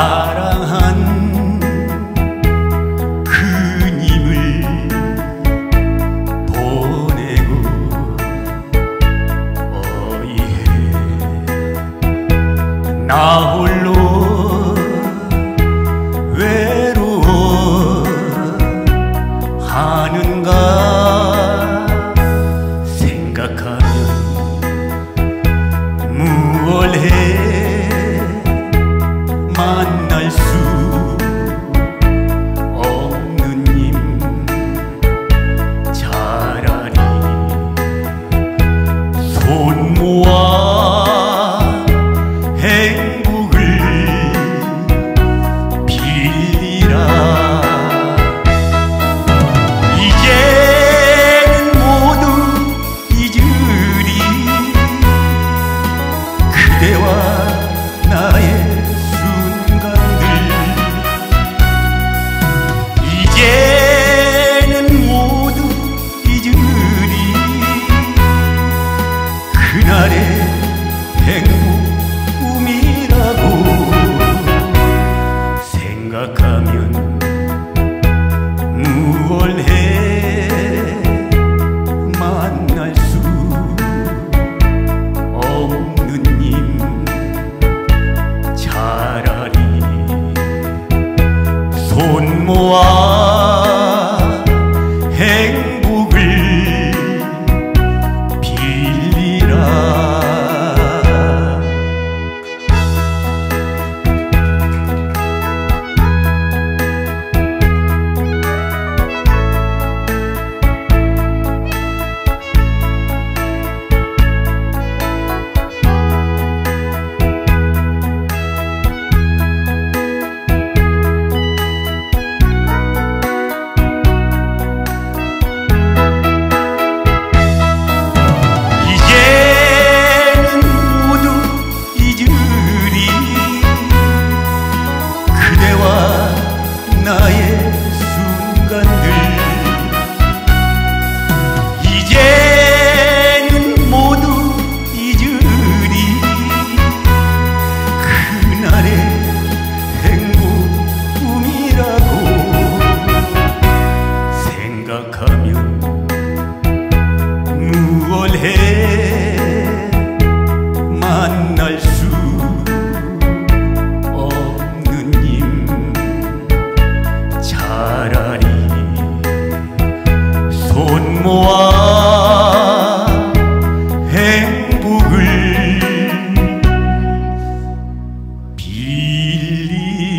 사랑한 그님을 보내고 어이해 나 홀. Jesús. muar dünyayı 평화와 행복을 빌리라.